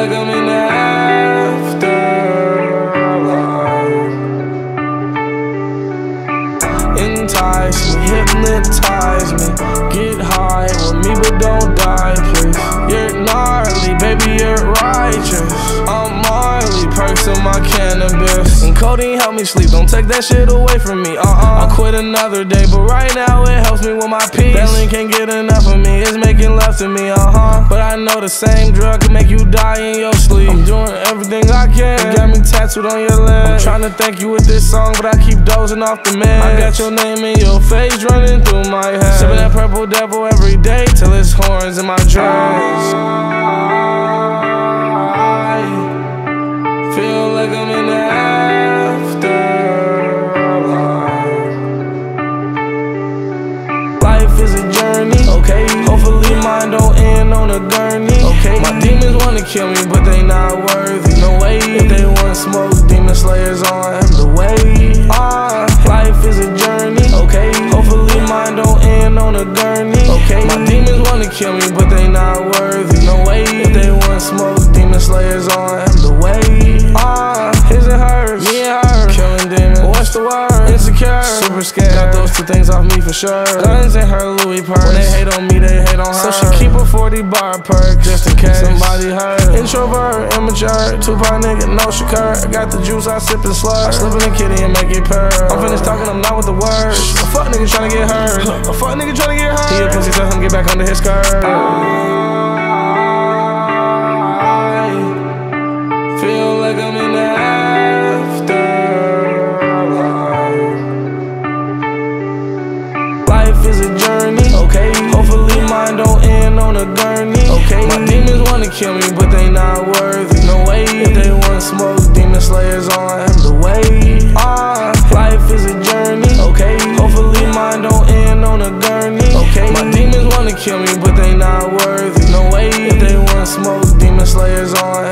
like I'm in afterlife. Entice me, hypnotize me. Get high with me but don't die please. You're gnarly, baby you're righteous. I'm Marley, perks of my cannabis. And codeine help me sleep, don't take that shit away from me, uh-uh. I quit another day but right now it helps me with my peace. That can't get enough of me. It's making love to me. Uh huh. But I know the same drug can make you die in your sleep. I'm doing everything I can. You got me tattooed on your leg. I'm trying to thank you with this song, but I keep dozing off the meds. I got your name in your face running through my head. Sipping that purple devil every day till it's horns in my dreads. On a gurney, okay. My demons wanna kill me, but they not worthy. No way. If they want smoke, demon slayers on the way. Ah, life is a journey, okay. Hopefully mine don't end on a gurney, okay. My demons wanna kill me, but they not worthy. No way. If they want smoke, demon slayers on the way. Ah, his and hers, me and her, killing demons. What's the word? Insecure, super scared. Got those two things off me for sure. Guns in her Louis purse. When they hate on me, they hate on her. So she keep a 40 bar perk just in case somebody hurt. Introvert, immature, Tupac nigga, no Shakur. I got the juice, I sip and slur. I slip in the kitty and make it purr. I'm finished talking, I'm not with the words. A fuck nigga tryna get hurt. A fuck nigga tryna get hurt. He a pussy, tell him get back under his skirt. kill me, but they not worthy. No way. If they want smoke, demon slayers on the way. Ah, life is a journey. Okay. Hopefully mine don't end on a gurney. Okay. My demons wanna kill me, but they not worthy. No way. If they want smoke, demon slayers on